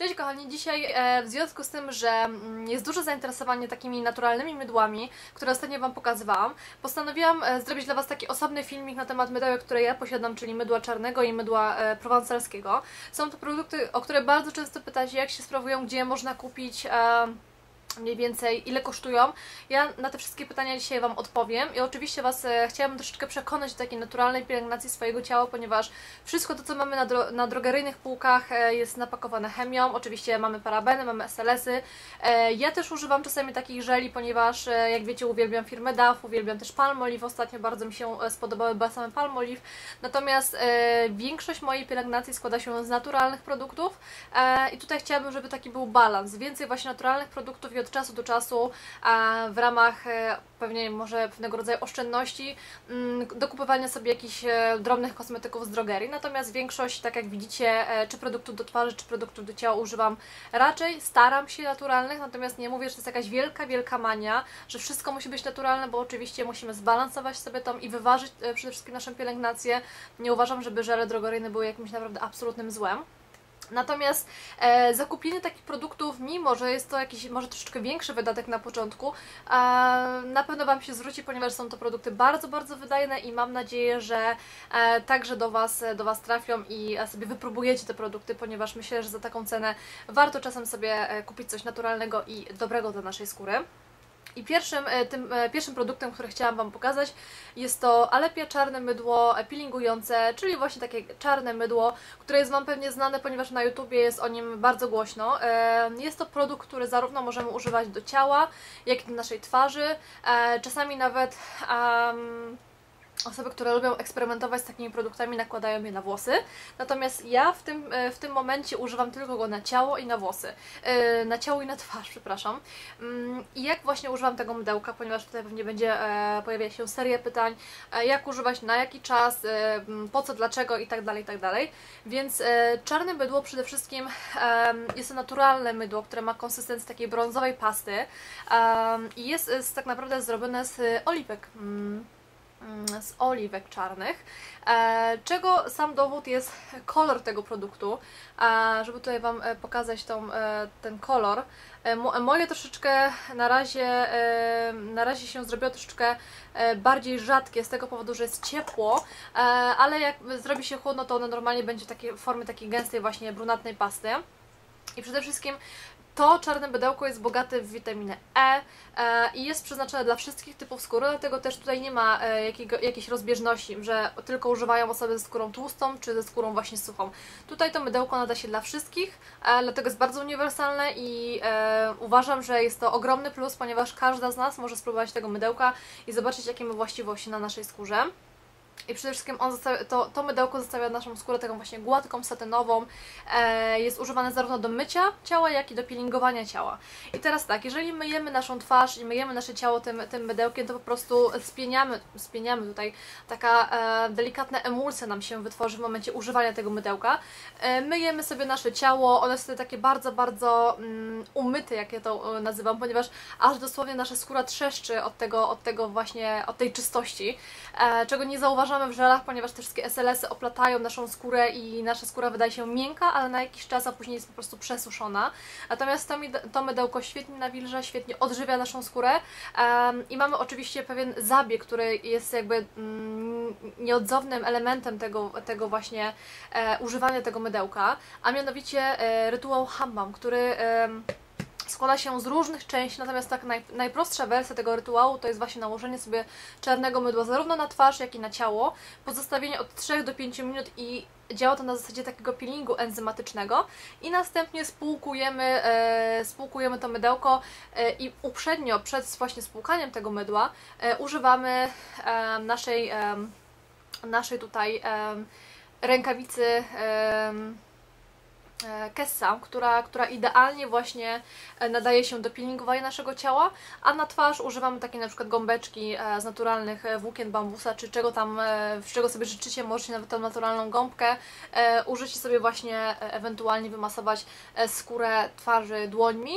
Cześć kochani, dzisiaj e, w związku z tym, że mm, jest duże zainteresowanie takimi naturalnymi mydłami, które ostatnio Wam pokazywałam, postanowiłam e, zrobić dla Was taki osobny filmik na temat mydełek, które ja posiadam, czyli mydła czarnego i mydła e, prowansalskiego. Są to produkty, o które bardzo często pytacie, jak się sprawują, gdzie je można kupić. Mniej więcej ile kosztują. Ja na te wszystkie pytania dzisiaj Wam odpowiem i oczywiście Was e, chciałabym troszeczkę przekonać do takiej naturalnej pielęgnacji swojego ciała, ponieważ wszystko to, co mamy na, dro na drogeryjnych półkach e, jest napakowane chemią. Oczywiście mamy parabeny, mamy SLS-y. E, ja też używam czasami takich żeli, ponieważ e, jak wiecie uwielbiam firmę DAF, uwielbiam też Palmolive. Ostatnio bardzo mi się e, spodobały basamy Palmolive. Natomiast e, większość mojej pielęgnacji składa się z naturalnych produktów e, i tutaj chciałabym, żeby taki był balans. Więcej właśnie naturalnych produktów i od czasu do czasu w ramach e, pewnie może pewnego rodzaju oszczędności mm, dokupywania sobie jakichś e, drobnych kosmetyków z drogerii. Natomiast większość, tak jak widzicie, e, czy produktów do twarzy, czy produktów do ciała używam raczej, staram się naturalnych, natomiast nie mówię, że to jest jakaś wielka, wielka mania, że wszystko musi być naturalne, bo oczywiście musimy zbalansować sobie tą i wyważyć przede wszystkim naszą pielęgnację. Nie uważam, żeby żele drogeryjne były jakimś naprawdę absolutnym złem. Natomiast e, zakupienie takich produktów, mimo że jest to jakiś może troszeczkę większy wydatek na początku, e, na pewno Wam się zwróci, ponieważ są to produkty bardzo, bardzo wydajne i mam nadzieję, że e, także do Was, do Was trafią i sobie wypróbujecie te produkty, ponieważ myślę, że za taką cenę warto czasem sobie e, kupić coś naturalnego i dobrego dla naszej skóry. I pierwszym, e, tym, e, pierwszym produktem, który chciałam Wam pokazać jest to Alepia czarne mydło peelingujące, czyli właśnie takie czarne mydło, które jest Wam pewnie znane, ponieważ na YouTubie jest o nim bardzo głośno. E, jest to produkt, który zarówno możemy używać do ciała, jak i do naszej twarzy, czasami nawet... Um, Osoby, które lubią eksperymentować z takimi produktami, nakładają je na włosy. Natomiast ja w tym, e, w tym momencie używam tylko go na ciało i na włosy. E, na ciało i na twarz, przepraszam. Mm, I jak właśnie używam tego mydełka, ponieważ tutaj pewnie będzie e, pojawia się seria pytań, jak używać, na jaki czas, po co, dlaczego i tak dalej, i tak dalej. Więc czarne mydło przede wszystkim jest to naturalne mydło, które ma konsystencję takiej brązowej pasty i jest, tak naprawdę zrobione z oliwek. Mm. Z oliwek czarnych, e, czego sam dowód jest kolor tego produktu, żeby tutaj Wam e, pokazać tą, e, ten kolor. Moje troszeczkę na razie, na razie się zrobiło troszeczkę bardziej rzadkie z tego powodu, że jest ciepło, ale jak zrobi się chłodno, to ono normalnie będzie takie formy takiej gęstej właśnie brunatnej pasty. I przede wszystkim to czarne bydełko jest bogate w witaminę E e i jest przeznaczone dla wszystkich typów skóry, dlatego też tutaj nie ma e, jakiego, jakiejś rozbieżności, że tylko używają osoby ze skórą tłustą czy ze skórą właśnie suchą. Tutaj to mydełko nada się dla wszystkich, e, dlatego jest bardzo uniwersalne i uważam, że jest to ogromny plus, ponieważ każda z nas może spróbować tego mydełka i zobaczyć jakie ma właściwości na naszej skórze. I przede wszystkim on zostawia, to, to mydełko zostawia naszą skórę taką właśnie gładką, satynową. E, jest używane zarówno do mycia ciała, jak i do peelingowania ciała. I teraz tak, jeżeli myjemy naszą twarz i myjemy nasze ciało tym, tym mydełkiem, to po prostu spieniamy, spieniamy tutaj, taka e, delikatna emulsja nam się wytworzy w momencie używania tego mydełka. E, myjemy sobie nasze ciało, jest wtedy takie bardzo, bardzo mm, umyte, jak ja to e, nazywam, ponieważ aż dosłownie nasza skóra trzeszczy od tego, od tego właśnie, od tej czystości, e, czego nie zauważamy zauważamy w żelach, ponieważ te wszystkie SLS-y oplatają naszą skórę i nasza skóra wydaje się miękka, ale na jakiś czas, a później jest po prostu przesuszona. Natomiast to, to mydełko świetnie nawilża, świetnie odżywia naszą skórę um, i mamy oczywiście pewien zabieg, który jest jakby mm, nieodzownym elementem tego, tego właśnie e, używania tego mydełka, a mianowicie e, rytuał Hammam, który... E, składa się z różnych części, natomiast tak naj, najprostsza wersja tego rytuału to jest właśnie nałożenie sobie czarnego mydła zarówno na twarz, jak i na ciało, pozostawienie od 3 do 5 minut i działa to na zasadzie takiego peelingu enzymatycznego. I następnie spłukujemy, e, spłukujemy to mydełko e, i uprzednio, przed właśnie spłukaniem tego mydła e, używamy e, naszej, e, naszej tutaj e, rękawicy E, Kessa, która, która idealnie właśnie e, nadaje się do peelingowania naszego ciała, a na twarz używamy takiej na przykład gąbeczki e, z naturalnych włókien bambusa, czy czego tam, z czego sobie życzycie, możecie nawet tą naturalną gąbkę użyć i sobie właśnie ewentualnie wymasować skórę twarzy dłońmi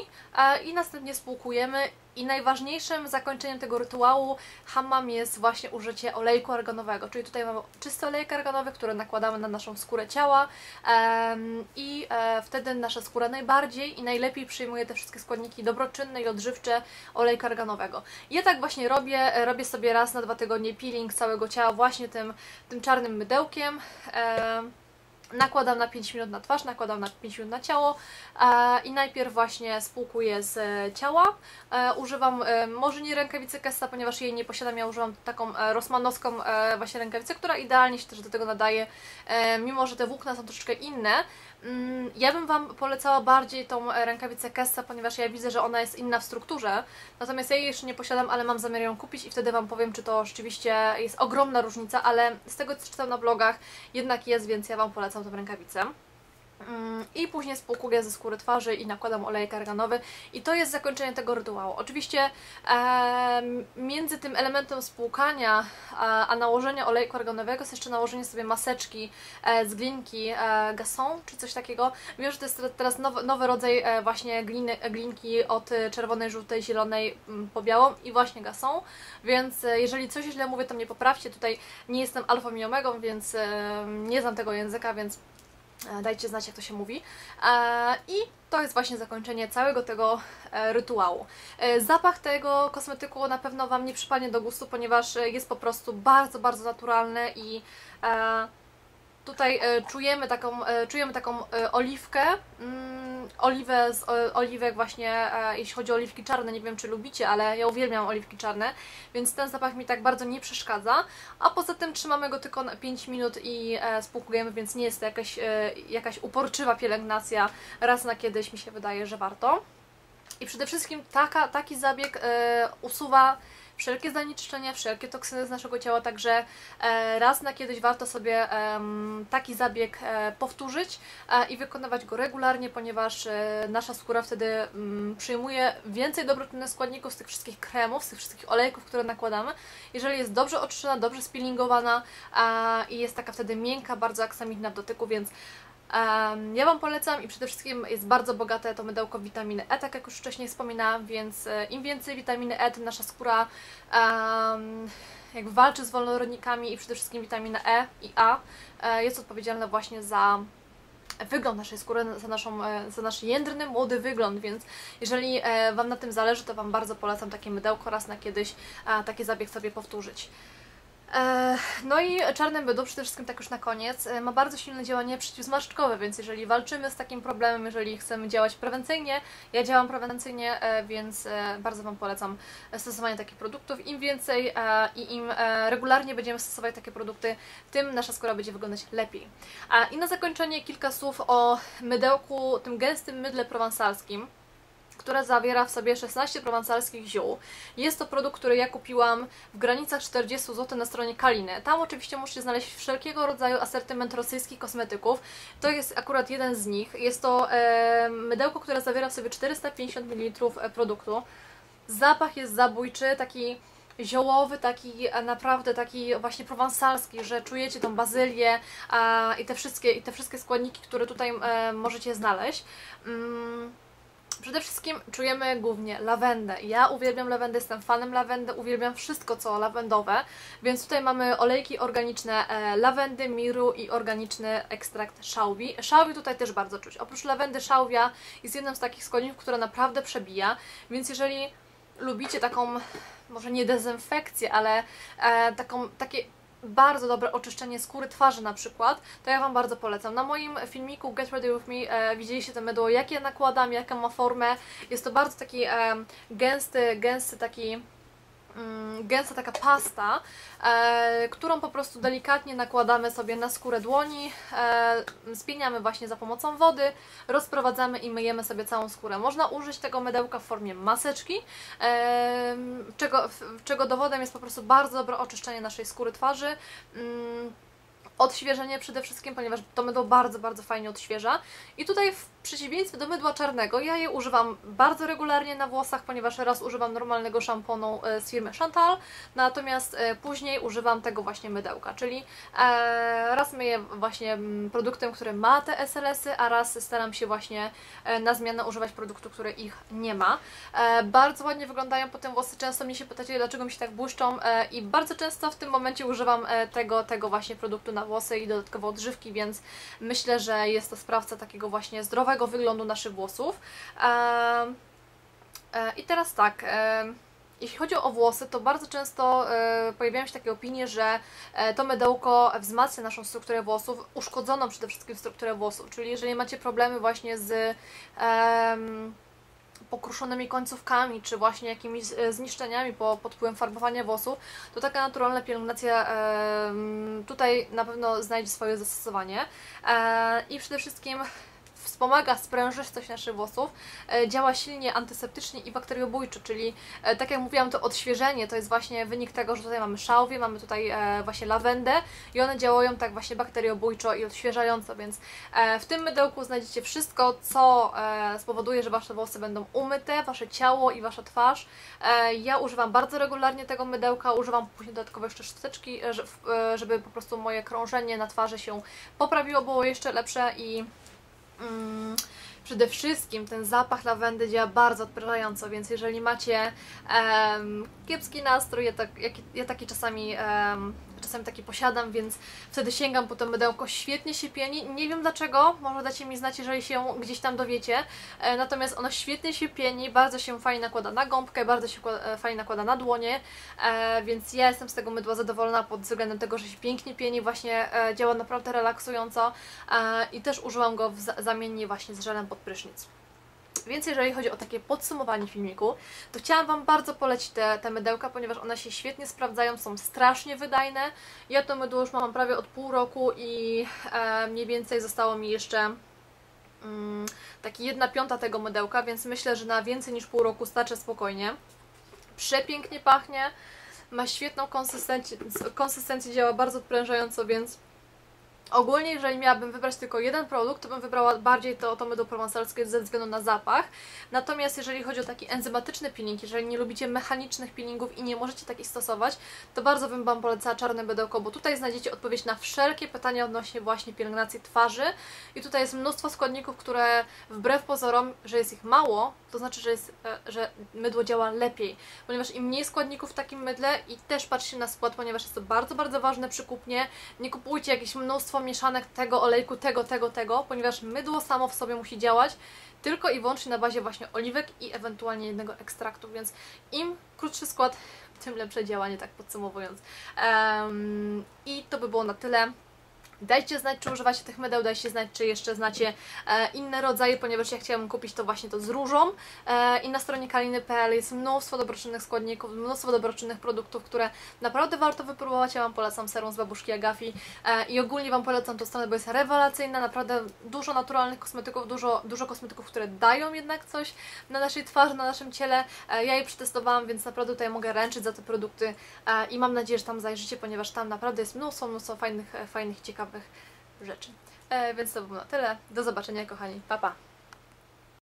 i następnie spłukujemy I najważniejszym zakończeniem tego rytuału hammam jest właśnie użycie olejku arganowego, czyli tutaj mamy czysty olejek arganowy, który nakładamy na naszą skórę ciała em, i e, wtedy nasza skóra najbardziej i najlepiej przyjmuje te wszystkie składniki dobroczynne i odżywcze olejku arganowego. Ja tak właśnie robię, robię sobie raz na dwa tygodnie peeling całego ciała właśnie tym, tym czarnym mydełkiem. em, Nakładam na 5 minut na twarz, nakładam na 5 minut na ciało e, i najpierw właśnie spłukuję z ciała. E, używam e, może nie rękawicy Kessa, ponieważ jej nie posiadam, ja używam taką e, rosmanowską e, właśnie rękawicę, która idealnie się też do tego nadaje, e, mimo że te włókna są troszeczkę inne. Mm, Ja bym Wam polecała bardziej tą e, rękawicę Kessa, ponieważ ja widzę, że ona jest inna w strukturze, natomiast ja jej jeszcze nie posiadam, ale mam zamiar ją kupić i wtedy Wam powiem, czy to rzeczywiście jest ogromna różnica, ale z tego co czytam na blogach jednak jest, więc ja Wam polecam tą rękawicę. Mm, I później spłukuję ze skóry twarzy i nakładam olejek arganowy i to jest zakończenie tego rytuału. Oczywiście między tym elementem spłukania a, nałożenia olejku arganowego jest jeszcze nałożenie sobie maseczki e, z glinki e, Gasson czy coś takiego. Wiem, że to jest teraz nowy, nowy rodzaj e, właśnie gliny, glinki od czerwonej, żółtej, zielonej mm, po białą i właśnie Gasson, więc e, jeżeli coś źle mówię, to mnie poprawcie. Tutaj nie jestem alfą i omegą, więc nie znam tego języka, więc Dajcie znać, jak to się mówi. E, I to jest właśnie zakończenie całego tego e, rytuału. E, Zapach tego kosmetyku na pewno Wam nie przypadnie do gustu, ponieważ e, jest po prostu bardzo, bardzo naturalny i e, tutaj e, czujemy taką, e, czujemy taką e, oliwkę, mm, oliwę z oliwek właśnie, e, jeśli chodzi o oliwki czarne, nie wiem czy lubicie, ale ja uwielbiam oliwki czarne, więc ten zapach mi tak bardzo nie przeszkadza, a poza tym trzymamy go tylko na 5 minut i e, spłukujemy, więc nie jest to jakaś, e, jakaś uporczywa pielęgnacja, raz na kiedyś mi się wydaje, że warto. I przede wszystkim taka, taki zabieg usuwa wszelkie zanieczyszczenia, wszelkie toksyny z naszego ciała, także e, raz na kiedyś warto sobie taki zabieg e, powtórzyć e, i wykonywać go regularnie, ponieważ nasza skóra wtedy mm, przyjmuje więcej dobroczynnych składników z tych wszystkich kremów, z tych wszystkich olejków, które nakładamy. Jeżeli jest dobrze oczyszczona, dobrze spillingowana a, i jest taka wtedy miękka, bardzo aksamitna w dotyku, więc ja Wam polecam i przede wszystkim jest bardzo bogate to mydełko witaminy E, tak jak już wcześniej wspominałam, więc e, im więcej witaminy E, tym nasza skóra jakby walczy z wolnorodnikami i przede wszystkim witamina E i A e, jest odpowiedzialna właśnie za wygląd naszej skóry, za, naszą, e, za nasz jędrny, młody wygląd, więc jeżeli Wam na tym zależy, to Wam bardzo polecam takie mydełko raz na kiedyś taki zabieg sobie powtórzyć. No i czarny mydło, przede wszystkim tak już na koniec, e, ma bardzo silne działanie przeciwzmarszczkowe, więc jeżeli walczymy z takim problemem, jeżeli chcemy działać prewencyjnie, ja działam prewencyjnie, e, więc e, bardzo Wam polecam stosowanie takich produktów. Im więcej i im regularnie będziemy stosować takie produkty, tym nasza skóra będzie wyglądać lepiej. I na zakończenie kilka słów o mydełku, tym gęstym mydle prowansalskim która zawiera w sobie 16 prowansalskich ziół. Jest to produkt, który ja kupiłam w granicach 40 zł na stronie Kaliny. Tam oczywiście możecie znaleźć wszelkiego rodzaju asortyment rosyjskich kosmetyków. To jest akurat jeden z nich. Jest to e, mydełko, które zawiera w sobie 450 ml produktu. Zapach jest zabójczy, taki ziołowy, taki e, naprawdę taki właśnie prowansalski, że czujecie tą bazylię a, i, te wszystkie, i te wszystkie składniki, które tutaj e, możecie znaleźć. Mm. Przede wszystkim czujemy głównie lawendę. Ja uwielbiam lawendę, jestem fanem lawendy, uwielbiam wszystko co lawendowe, więc tutaj mamy olejki organiczne e, lawendy, miru i organiczny ekstrakt szałwi. Szałwi tutaj też bardzo czuć. Oprócz lawendy szałwia jest jednym z takich składników, która naprawdę przebija, więc jeżeli lubicie taką, może nie dezynfekcję, ale e, taką, takie bardzo dobre oczyszczenie skóry twarzy na przykład, to ja Wam bardzo polecam. Na moim filmiku Get Ready With Me e, widzieliście te mydło, jakie nakładam, jaką ma formę. Jest to bardzo taki e, gęsty, gęsty taki gęsta taka pasta, e, którą po prostu delikatnie nakładamy sobie na skórę dłoni, e, spieniamy właśnie za pomocą wody, rozprowadzamy i myjemy sobie całą skórę. Można użyć tego mydełka w formie maseczki, e, czego, czego dowodem jest po prostu bardzo dobre oczyszczenie naszej skóry twarzy. Mm, Odświeżenie przede wszystkim, ponieważ to mydło bardzo, bardzo fajnie odświeża. I tutaj w przeciwieństwie do mydła czarnego, ja je używam bardzo regularnie na włosach, ponieważ raz używam normalnego szamponu e, z firmy Chantal, natomiast e, później używam tego właśnie mydełka, czyli e, raz myję właśnie produktem, który ma te SLS-y, a raz staram się właśnie na zmianę używać produktu, który ich nie ma. Bardzo ładnie wyglądają potem włosy, często mnie się pytacie, dlaczego mi się tak błyszczą i bardzo często w tym momencie używam tego, tego właśnie produktu na włosy i dodatkowo odżywki, więc myślę, że jest to sprawca takiego właśnie zdrowego wyglądu naszych włosów. E, I teraz tak, jeśli chodzi o włosy, to bardzo często e, pojawiają się takie opinie, że e, to mydełko wzmacnia naszą strukturę włosów, uszkodzoną przede wszystkim strukturę włosów, czyli jeżeli macie problemy właśnie z pokruszonymi końcówkami, czy właśnie jakimiś zniszczeniami po, pod wpływem farbowania włosów, to taka naturalna pielęgnacja tutaj na pewno znajdzie swoje zastosowanie. I przede wszystkim wspomaga sprężystość naszych włosów, e, działa silnie antyseptycznie i bakteriobójczo, czyli e, tak jak mówiłam, to odświeżenie to jest właśnie wynik tego, że tutaj mamy szałwię, mamy tutaj e, właśnie lawendę i one działają tak właśnie bakteriobójczo i odświeżająco, więc w tym mydełku znajdziecie wszystko, co spowoduje, że Wasze włosy będą umyte, Wasze ciało i Wasza twarz. Ja używam bardzo regularnie tego mydełka, używam później dodatkowo jeszcze szczoteczki, żeby po prostu moje krążenie na twarzy się poprawiło, było jeszcze lepsze i Mm, przede wszystkim ten zapach lawendy działa bardzo odprężająco, więc jeżeli macie um, kiepski nastrój, ja, tak, ja taki czasami um, czasami taki posiadam, więc wtedy sięgam po to mydełko, świetnie się pieni, nie wiem dlaczego, może dacie mi znać, jeżeli się gdzieś tam dowiecie, e, natomiast ono świetnie się pieni, bardzo się fajnie nakłada na gąbkę, bardzo się e, fajnie nakłada na dłonie, e, więc ja jestem z tego mydła zadowolona pod względem tego, że się pięknie pieni, właśnie działa naprawdę relaksująco i też użyłam go w zamiennie właśnie z żelem pod prysznic. Więc jeżeli chodzi o takie podsumowanie filmiku, to chciałam Wam bardzo polecić te, te mydełka, ponieważ one się świetnie sprawdzają, są strasznie wydajne. Ja to mydło już mam prawie od pół roku i e, mniej więcej zostało mi jeszcze mm, taki jedna piąta tego mydełka, więc myślę, że na więcej niż pół roku starczy spokojnie. Przepięknie pachnie, ma świetną konsystencję, konsystencję działa bardzo odprężająco, więc Ogólnie, jeżeli miałabym wybrać tylko jeden produkt, to bym wybrała bardziej to, to mydło prowansalskie ze względu na zapach. Natomiast jeżeli chodzi o taki enzymatyczny peeling, jeżeli nie lubicie mechanicznych peelingów i nie możecie takich stosować, to bardzo bym Wam polecała czarne mydełko, bo tutaj znajdziecie odpowiedź na wszelkie pytania odnośnie właśnie pielęgnacji twarzy. I tutaj jest mnóstwo składników, które wbrew pozorom, że jest ich mało, to znaczy, że, jest, e, że mydło działa lepiej, ponieważ im mniej składników w takim mydle i też patrzcie na skład, ponieważ jest to bardzo, bardzo ważne przy kupnie. Nie kupujcie jakieś mnóstwo mieszanek tego olejku, tego, tego, tego, ponieważ mydło samo w sobie musi działać tylko i wyłącznie na bazie właśnie oliwek i ewentualnie jednego ekstraktu, więc im krótszy skład, tym lepsze działanie, tak podsumowując. Um, I to by było na tyle. Dajcie znać, czy używacie tych mydeł, dajcie znać, czy jeszcze znacie e, inne rodzaje, ponieważ ja chciałam kupić to właśnie to z różą e, i na stronie kaliny.pl jest mnóstwo dobroczynnych składników, mnóstwo dobroczynnych produktów, które naprawdę warto wypróbować. Ja Wam polecam serum z babuszki Agafi e, i ogólnie Wam polecam tą stronę, bo jest rewelacyjna, naprawdę dużo naturalnych kosmetyków, dużo, dużo kosmetyków, które dają jednak coś na naszej twarzy, na naszym ciele. E, ja je przetestowałam, więc naprawdę tutaj mogę ręczyć za te produkty e, i mam nadzieję, że tam zajrzycie, ponieważ tam naprawdę jest mnóstwo, mnóstwo fajnych, e, fajnych, ciekawych rzeczy. E, więc to było na tyle. Do zobaczenia kochani. Pa, pa!